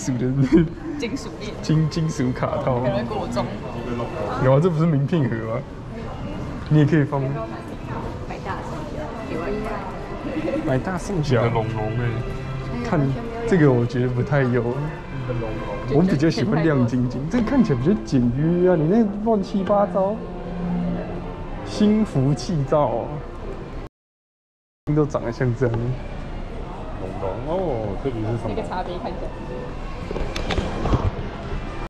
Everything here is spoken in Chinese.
属的金属链，金金属卡套可。能国中有啊，这不是名片盒吗？你也可以放买大一万块。买大送小。龙龙哎，看这个我觉得不太有，我比较喜欢亮晶晶，这个看起来比较简约啊，你那乱七八糟，心浮气躁啊，都长得像这样。龙龙哦，这里是什么那个？茶杯看起来。